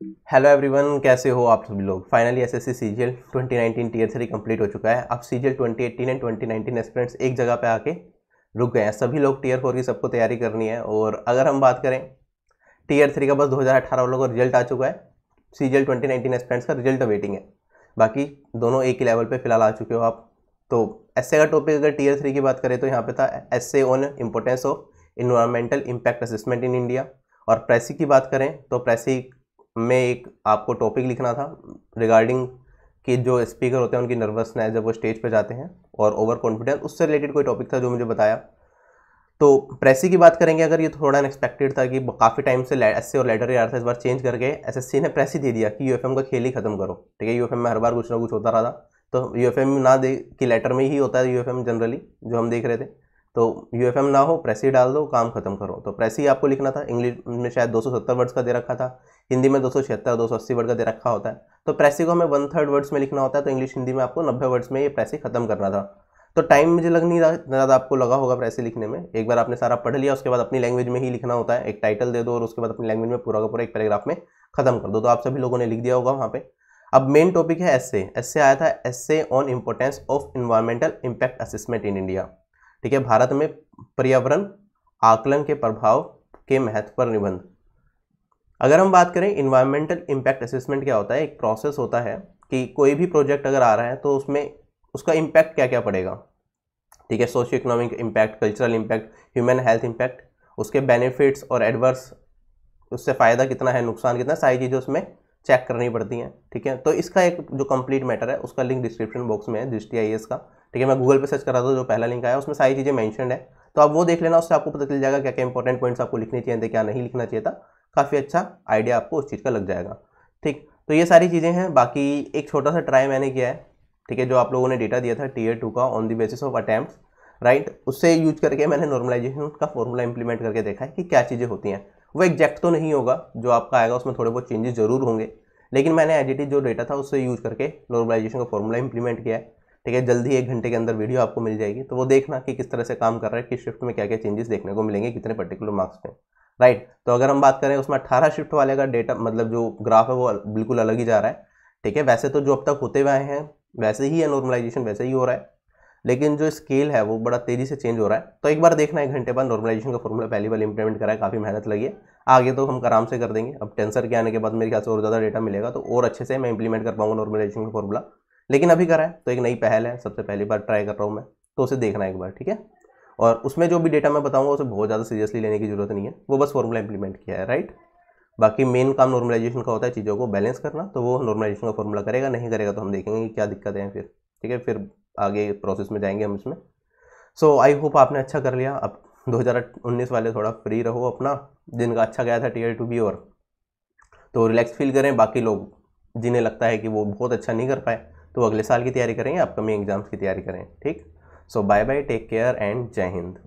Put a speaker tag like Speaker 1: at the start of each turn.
Speaker 1: Hello everyone कैसे हो आप सभी लोग? Finally S S C C G L twenty nineteen tier three complete हो चुका है। अब C G L twenty eighteen and twenty nineteen aspirants एक जगह पे आके रुक गए हैं। सभी लोग टीयर फोर की सबको तैयारी करनी है और अगर हम बात करें टीयर थ्री का बस दो हज़ार अठारह वालों का रिज़ल्ट आ चुका है। C G L twenty nineteen aspirants का रिज़ल्ट वेटिंग है। बाकी दोनों एक ही लेवल पर फ़िलहाल आ चुके हो आप। तो एस का टॉपिक अगर टीयर थ्री की बात करें तो यहाँ पे था essay on importance of environmental impact assessment in India और प्रेसी की बात करें तो प्रेसी में एक आपको टॉपिक लिखना था रिगार्डिंग कि जो स्पीकर होते हैं, उनकी नर्वसनेस जब वो स्टेज पर जाते हैं और ओवर कॉन्फिडेंस उससे रिलेटेड कोई टॉपिक था जो मुझे बताया? तो प्रेसी की बात करेंगे अगर, ये थोड़ा अनएक्सपेक्टेड था कि काफ़ी टाइम से एस और लेटर रहा था इस बार चेंज करके एस एस सी ने प्रेसी दे दिया कि यू एफ़ एम का खेल ही खत्म करो। ठीक है यू एफ़ एम में हर बार कुछ ना कुछ होता रहा था। तो यू एफ़ एम ना दे, कि लेटर में ही होता है यू एफ़ एम जनरली जो हम देख रहे थे। तो यूएफएम ना हो प्रेसी डाल दो, काम खत्म करो। तो प्रेसी आपको लिखना था इंग्लिश में शायद 270 वर्ड्स का दे रखा था, हिंदी में दो सौ छिहत्तर, दो सौ अस्सी वर्ड का दे रखा होता है। तो प्रेसी को हमें वन थर्ड वर्ड्स में लिखना होता है तो इंग्लिश हिंदी में आपको नब्बे वर्ड्स में ये प्रेसी खत्म करना था। तो टाइम मुझे लग नहीं ज़्यादा आपको लगा होगा प्रेसी लिखने में। एक बार आपने सारा पढ़ लिया, उसके बाद अपनी लैंग्वेज में ही लिखना होता है, एक टाइटल दे दो और उसके बाद अपनी लैंग्वेज में पूरा का पूरा एक पैराग्राफ में खत्म कर दो। तो आप सभी लोगों ने लिख दिया होगा वहाँ पे। अब मेन टॉपिक है एस एस आया था essay on importance of environmental impact assessment in India ठीक है, भारत में पर्यावरण आकलन के प्रभाव के महत्व पर निबंध। अगर हम बात करें इन्वायरमेंटल इम्पैक्ट असेसमेंट क्या होता है? एक प्रोसेस होता है कि कोई भी प्रोजेक्ट अगर आ रहा है तो उसमें उसका इम्पैक्ट क्या क्या पड़ेगा? ठीक है socio economic impact cultural impact human health impact उसके बेनिफिट्स और एडवर्स उससे फ़ायदा कितना है, नुकसान कितना सारी चीज़ें उसमें चेक करनी पड़ती हैं, ठीक है? तो इसका एक जो कंप्लीट मैटर है, उसका लिंक डिस्क्रिप्शन बॉक्स में है आई का। ठीक है, मैं गूगल पे सर्च कर था जो पहला लिंक आया, उसमें सारी चीज़ें मैंशन है। तो आप वो देख लेना, उससे आपको पता चल जाएगा क्या क्या इंपॉर्टेंट पॉइंट्स आपको लिखने चाहिए थे क्या नहीं लिखना चाहिए था। काफ़ी अच्छा आइडिया आपको उस चीज़ का लग जाएगा। ठीक तो ये सारी चीज़ें हैं। बाकी एक छोटा सा ट्राई मैंने किया है, ठीक है, जो आप लोगों ने डेटा दिया था टीयर टू का on the basis of attempt right उससे यूज़ करके मैंने नॉर्मलाइजेशन का फॉर्मूला इंप्लीमेंट करके देखा है कि क्या चीज़ें होती हैं। वो एग्जैक्ट तो नहीं होगा, जो आपका आएगा उसमें थोड़े बहुत चेंजेस ज़रूर होंगे, लेकिन मैंने एडिटेड जो डेटा था उससे यूज़ करके नॉर्मलाइजेशन का फॉर्मूला इंप्लीमेंट किया है। ठीक है, जल्दी एक घंटे के अंदर वीडियो आपको मिल जाएगी। तो वो देखना कि किस तरह से काम कर रहा है, किस शिफ्ट में क्या क्या चेंजेस देखने को मिलेंगे, कितने पर्टिकुलर मार्क्स में राइट तो अगर हम बात करें उसमें अट्ठारह शिफ्ट वाले का डेटा मतलब जो ग्राफ है वो बिल्कुल अलग ही जा रहा है। ठीक है, वैसे तो जो अब तक होते हुए हैं, वैसे ही है नॉर्मलाइजेशन वैसे ही हो रहा है। लेकिन जो स्केल है वो बड़ा तेज़ी से चेंज हो रहा है। तो एक बार देखना एक घंटे बाद नॉर्मलाइजेशन का फॉर्मूला पहली बार इंप्लीमेंट करा है, काफ़ी मेहनत लगी है। आगे तो हम आराम से कर देंगे। अब टेंसर के आने के बाद मेरे ख्याल से और ज़्यादा डेटा मिलेगा तो और अच्छे से मैं इंप्लीमेंट कर पाऊँगा नॉर्मलाइजेशन का फॉर्मूला लेकिन अभी करा है तो एक नई पहल है, सबसे पहली बार ट्राई कर रहा हूँ मैं तो उसे देखना एक बार, ठीक है? और उसमें जो भी डेटा मैं बताऊँगा, उसे बहुत ज़्यादा सीरियसली लेने की ज़रूरत नहीं है, वो बस फॉर्मूला इंप्लीमेंट किया है राइट बाकी मेन काम नॉर्मलाइजेशन का होता है चीज़ों को बैलेंस करना तो वो नॉर्मलाइजेशन का फॉर्मूला करेगा, नहीं करेगा तो हम देखेंगे क्या दिक्कतें हैं फिर, ठीक है? फिर आगे प्रोसेस में जाएँगे हम इसमें। सो आई होप आपने अच्छा कर लिया, अब 2019 वाले थोड़ा फ्री रहो अपना दिन का अच्छा गया था टीयर टू बी और तो रिलैक्स फील करें, बाकी लोग, जिन्हें लगता है कि वो बहुत अच्छा नहीं कर पाए तो अगले साल की तैयारी करें या अपकमिंग एग्ज़ाम्स की तैयारी करें, ठीक? So bye bye take care and जय हिंद।